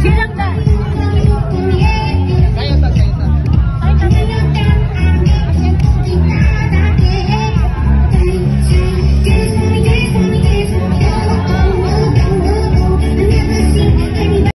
这样的。